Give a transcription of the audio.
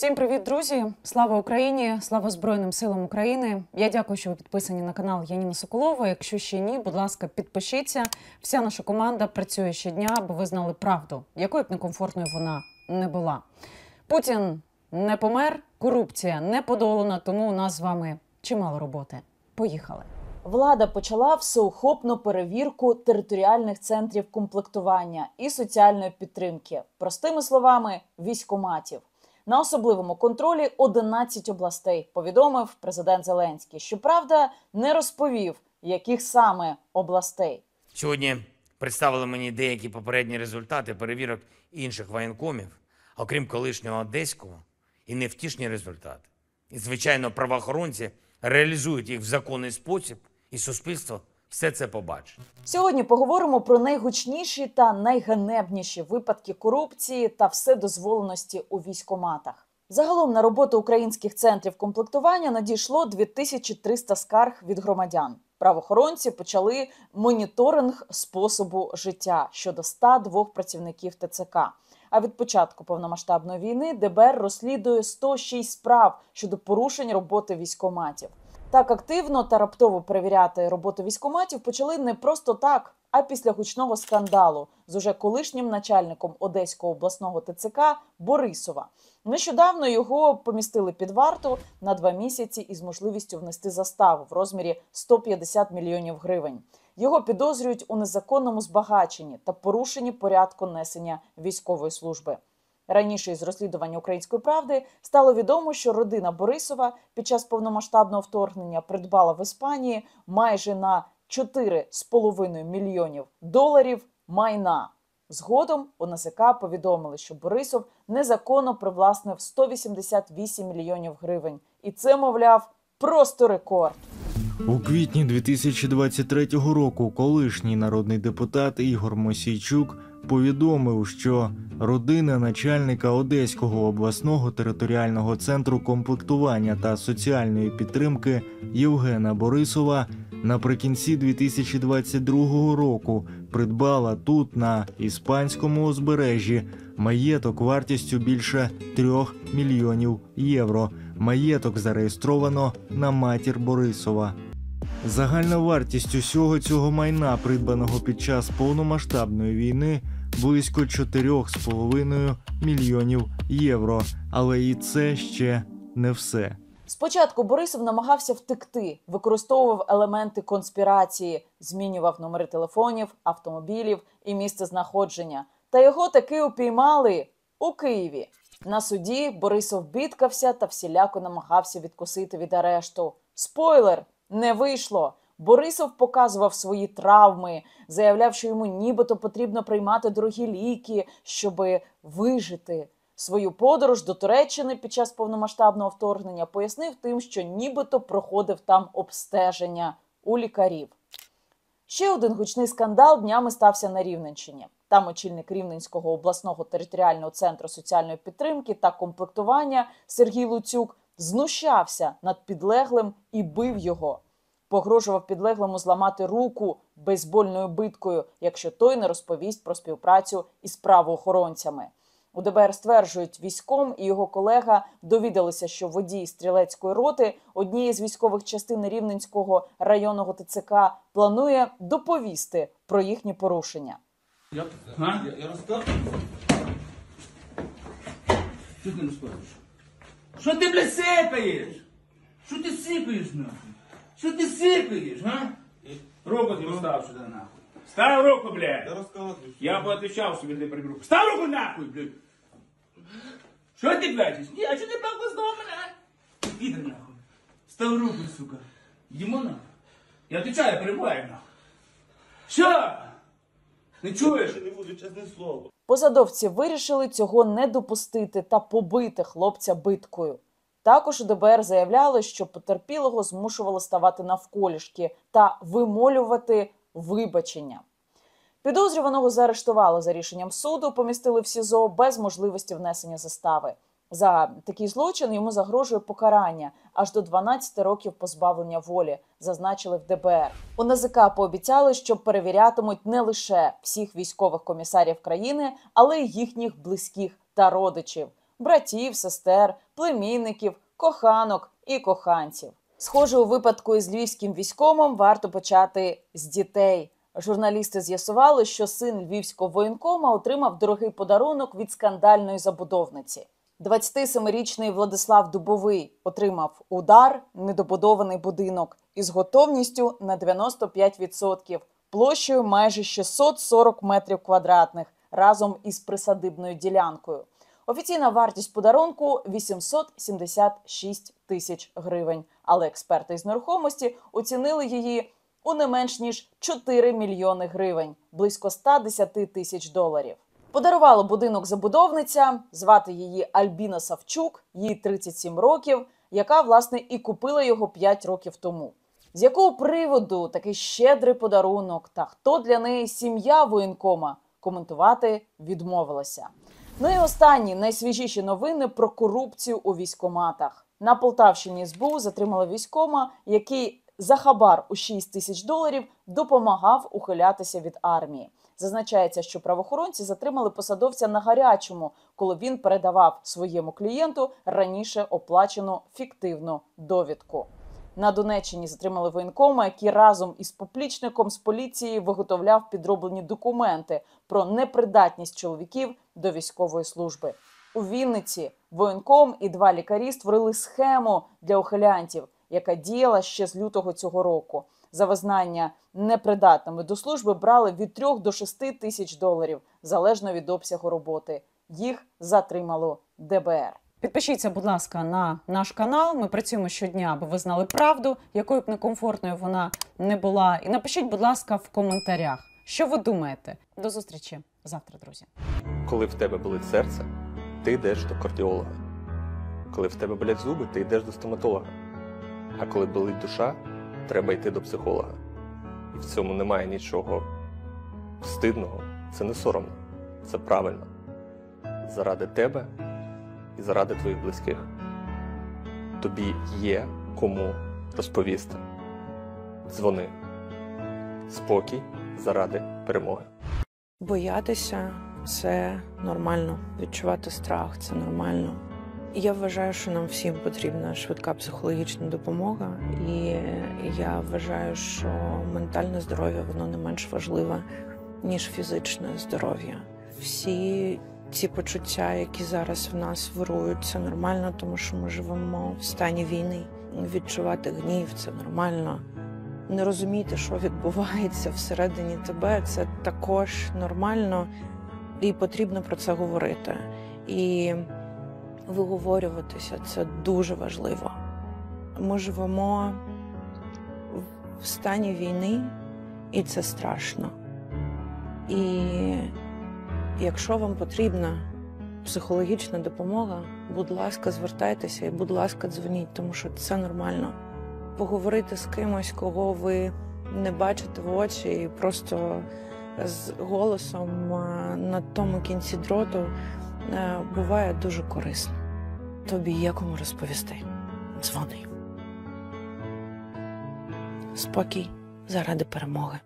Всім привіт, друзі! Слава Україні! Слава Збройним силам України! Я дякую, що ви підписані на канал Яніна Соколова. Якщо ще ні, будь ласка, підпишіться. Вся наша команда працює щодня, бо ви знали правду, якою б некомфортною вона не була. Путін не помер, корупція не подолана, тому у нас з вами чимало роботи. Поїхали. Влада почала всеохопну перевірку територіальних центрів комплектування і соціальної підтримки, простими словами, військоматів. На особливому контролі 11 областей повідомив президент Зеленський. Щоправда, не розповів, яких саме областей. Сьогодні представили мені деякі попередні результати перевірок інших воєнкомів, окрім колишнього одеського, і невтішні результати. І, звичайно, правоохоронці реалізують їх в законний спосіб, і суспільство все це побачить. Сьогодні поговоримо про найгучніші та найганебніші випадки корупції та вседозволеності у військоматах. Загалом на роботу українських центрів комплектування надійшло 2300 скарг від громадян. Правоохоронці почали моніторинг способу життя щодо 102 працівників ТЦК. А від початку повномасштабної війни ДБР розслідує 106 справ щодо порушень роботи військоматів. Так активно та раптово перевіряти роботу військоматів почали не просто так, а після гучного скандалу з уже колишнім начальником Одеського обласного ТЦК Борисова. Нещодавно його помістили під варту на два місяці із можливістю внести заставу в розмірі 150 мільйонів гривень. Його підозрюють у незаконному збагаченні та порушенні порядку несення військової служби. Раніше із розслідування української правди стало відомо, що родина Борисова під час повномасштабного вторгнення придбала в Іспанії майже на 4,5 мільйонів доларів майна. Згодом у НАЗК повідомили, що Борисов незаконно привласнив 188 мільйонів гривень, і це, мовляв, просто рекорд. У квітні 2023 року колишній народний депутат Ігор Мосійчук повідомив, що родина начальника Одеського обласного територіального центру комплектування та соціальної підтримки Євгена Борисова наприкінці 2022 року придбала тут на іспанському узбережжі маєток вартістю більше 3 мільйонів євро. Маєток зареєстровано на матір Борисова. Загальна вартість усього цього майна, придбаного під час повномасштабної війни, близько 4,5 мільйонів євро. Але і це ще не все. Спочатку Борисов намагався втекти, використовував елементи конспірації, змінював номери телефонів, автомобілів і місце знаходження. Та його таки упіймали у Києві. На суді Борисов бідкався та всіляко намагався відкусити від арешту. Спойлер не вийшло. Борисов показував свої травми, заявляв, що йому нібито потрібно приймати дорогі ліки, щоб вижити. Свою подорож до Туреччини під час повномасштабного вторгнення пояснив тим, що нібито проходив там обстеження у лікарів. Ще один гучний скандал днями стався на Рівненщині. Там очільник Рівненського обласного територіального центру соціальної підтримки та комплектування Сергій Луцюк знущався над підлеглим і бив його. Погрожував підлеглому зламати руку бейсбольною биткою, якщо той не розповість про співпрацю із правоохоронцями. У ДБР стверджують, військом і його колега довідалися, що водій стрілецької роти однієї з військових частин Рівненського районного ТЦК планує доповісти про їхні порушення. Я, я, я розкажу. Що ти не розказуєш? Що ти, блядь, сипаєш? Що ти сипаєш, нахуй? Що ти сипаєш, га? Руку ти постав сюди, нахуй. Став руку, Я блядь. розказую. Я поотвечав собі, не приберу. Став руку, нахуй, блядь. Що ти, блядь? Ні, а що ти пахло знову мене? Іди, нахуй. Став руку, сука. Йдемо, нахуй. Я отвечаю, перебуваю, нахуй. Що? Не чуєш? Я не буду чесне слово. Посадовці вирішили цього не допустити та побити хлопця биткою. Також у ДБР заявляли, що потерпілого змушували ставати навколішки та вимолювати вибачення. Підозрюваного заарештували за рішенням суду, помістили в СІЗО без можливості внесення застави. За такий злочин йому загрожує покарання аж до 12 років позбавлення волі, зазначили в ДБР. У НАЗК пообіцяли, що перевірятимуть не лише всіх військових комісарів країни, але й їхніх близьких та родичів. братів, сестер, племінників, коханок і коханців. Схоже, у випадку із львівським військомом варто почати з дітей. Журналісти з'ясували, що син львівського воєнкома отримав дорогий подарунок від скандальної забудовниці. 27-річний Владислав Дубовий отримав удар, недобудований будинок із готовністю на 95%, площею майже 640 метрів квадратних разом із присадибною ділянкою. Офіційна вартість подарунку 876 тисяч гривень, але експерти з нерухомості оцінили її у не менш ніж 4 мільйони гривень, близько 110 тисяч доларів. Подарувала будинок забудовниця, звати її Альбіна Савчук, їй 37 років, яка власне і купила його 5 років тому. З якого приводу такий щедрий подарунок та хто для неї сім'я воєнкома коментувати відмовилася. Ну і останні найсвіжіші новини про корупцію у військоматах. На Полтавщині СБУ затримали військома, який за хабар у 6 тисяч доларів допомагав ухилятися від армії. Зазначається, що правоохоронці затримали посадовця на гарячому, коли він передавав своєму клієнту раніше оплачену фіктивну довідку. На Донеччині затримали воєнкома, який разом із поплічником з поліції виготовляв підроблені документи про непридатність чоловіків до військової служби. У Вінниці воєнком і два лікарі створили схему для ухилянтів, яка діяла ще з лютого цього року. За визнання непридатними до служби брали від 3 до 6 тисяч доларів залежно від обсягу роботи. Їх затримало ДБР. Підпишіться, будь ласка, на наш канал. Ми працюємо щодня, аби ви знали правду, якою б некомфортною вона не була. І напишіть, будь ласка, в коментарях, що ви думаєте. До зустрічі завтра, друзі. Коли в тебе болить серце, ти йдеш до кардіолога. Коли в тебе болять зуби, ти йдеш до стоматолога. А коли болить душа, треба йти до психолога. І в цьому немає нічого стидного, це не соромно, це правильно. Заради тебе і заради твоїх близьких. Тобі є кому розповісти. Дзвони. Спокій заради перемоги. Боятися це нормально. Відчувати страх це нормально. Я вважаю, що нам всім потрібна швидка психологічна допомога, і я вважаю, що ментальне здоров'я воно не менш важливе, ніж фізичне здоров'я. Всі ці почуття, які зараз в нас вирують, це нормально, тому що ми живемо в стані війни. Відчувати гнів це нормально не розуміти, що відбувається всередині тебе, це також нормально і потрібно про це говорити. І виговорюватися це дуже важливо. Ми живемо в стані війни, і це страшно. І якщо вам потрібна психологічна допомога, будь ласка, звертайтеся і, будь ласка, дзвоніть, тому що це нормально поговорити з кимось, кого ви не бачите в очі, і просто з голосом на тому кінці дроту е, буває дуже корисно. Тобі є кому розповісти. Дзвони. Спокій заради перемоги.